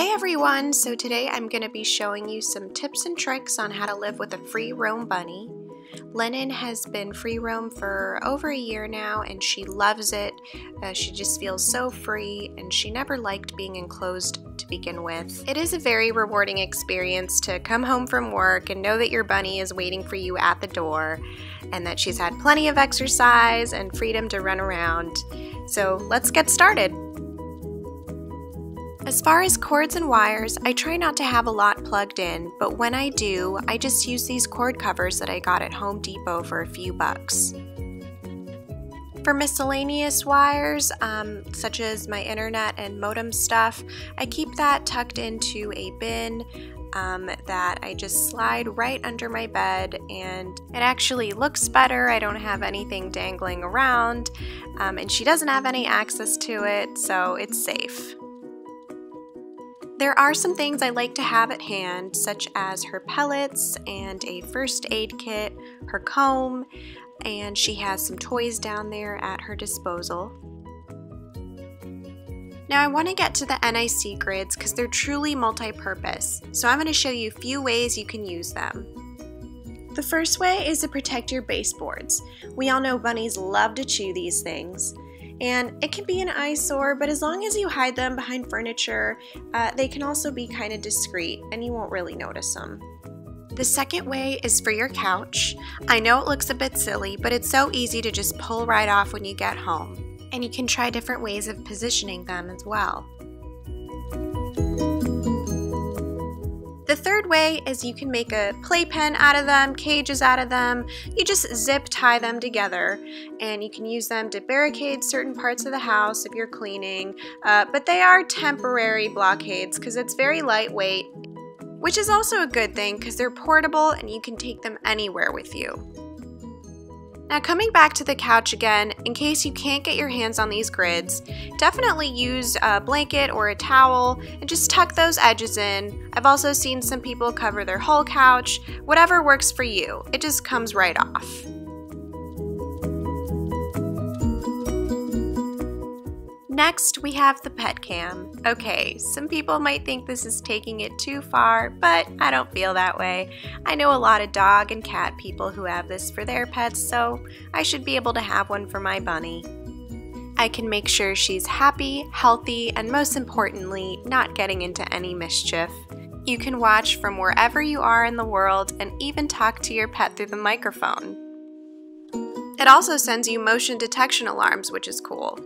Hey everyone! So today I'm going to be showing you some tips and tricks on how to live with a free roam bunny. Lennon has been free roam for over a year now and she loves it. Uh, she just feels so free and she never liked being enclosed to begin with. It is a very rewarding experience to come home from work and know that your bunny is waiting for you at the door and that she's had plenty of exercise and freedom to run around. So let's get started. As far as cords and wires, I try not to have a lot plugged in, but when I do, I just use these cord covers that I got at Home Depot for a few bucks. For miscellaneous wires, um, such as my internet and modem stuff, I keep that tucked into a bin um, that I just slide right under my bed and it actually looks better. I don't have anything dangling around um, and she doesn't have any access to it, so it's safe. There are some things I like to have at hand, such as her pellets and a first aid kit, her comb, and she has some toys down there at her disposal. Now I want to get to the NIC grids because they're truly multi-purpose, so I'm going to show you a few ways you can use them. The first way is to protect your baseboards. We all know bunnies love to chew these things and it can be an eyesore, but as long as you hide them behind furniture, uh, they can also be kind of discreet and you won't really notice them. The second way is for your couch. I know it looks a bit silly, but it's so easy to just pull right off when you get home. And you can try different ways of positioning them as well. The third way is you can make a playpen out of them, cages out of them. You just zip tie them together and you can use them to barricade certain parts of the house if you're cleaning. Uh, but they are temporary blockades because it's very lightweight, which is also a good thing because they're portable and you can take them anywhere with you. Now coming back to the couch again, in case you can't get your hands on these grids, definitely use a blanket or a towel and just tuck those edges in. I've also seen some people cover their whole couch, whatever works for you. It just comes right off. Next, we have the pet cam. Okay, some people might think this is taking it too far, but I don't feel that way. I know a lot of dog and cat people who have this for their pets, so I should be able to have one for my bunny. I can make sure she's happy, healthy, and most importantly, not getting into any mischief. You can watch from wherever you are in the world and even talk to your pet through the microphone. It also sends you motion detection alarms, which is cool.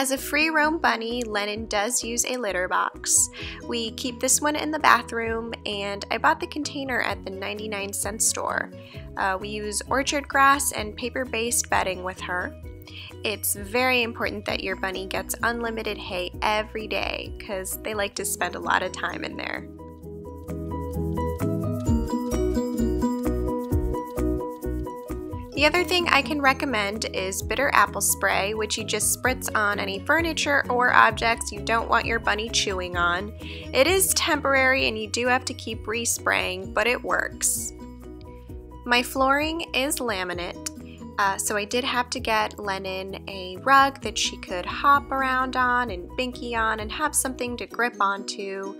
As a free roam bunny, Lennon does use a litter box. We keep this one in the bathroom, and I bought the container at the 99 cent store. Uh, we use orchard grass and paper based bedding with her. It's very important that your bunny gets unlimited hay every day because they like to spend a lot of time in there. The other thing I can recommend is bitter apple spray, which you just spritz on any furniture or objects you don't want your bunny chewing on. It is temporary and you do have to keep respraying, but it works. My flooring is laminate, uh, so I did have to get Lennon a rug that she could hop around on and binky on and have something to grip onto.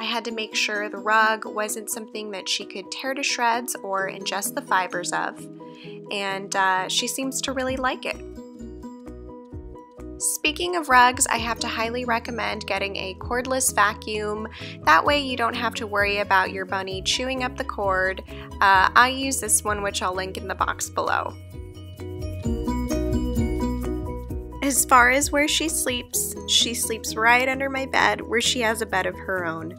I had to make sure the rug wasn't something that she could tear to shreds or ingest the fibers of and uh, she seems to really like it. Speaking of rugs, I have to highly recommend getting a cordless vacuum. That way you don't have to worry about your bunny chewing up the cord. Uh, I use this one, which I'll link in the box below. As far as where she sleeps, she sleeps right under my bed where she has a bed of her own.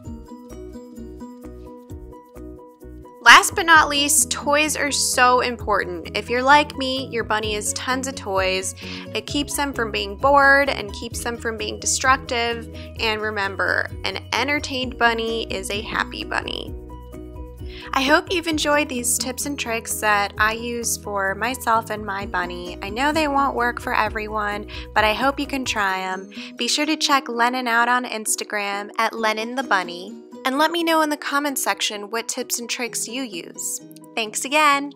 Last but not least, toys are so important. If you're like me, your bunny has tons of toys. It keeps them from being bored and keeps them from being destructive. And remember, an entertained bunny is a happy bunny. I hope you've enjoyed these tips and tricks that I use for myself and my bunny. I know they won't work for everyone, but I hope you can try them. Be sure to check Lennon out on Instagram at Lennon the Bunny and let me know in the comments section what tips and tricks you use. Thanks again!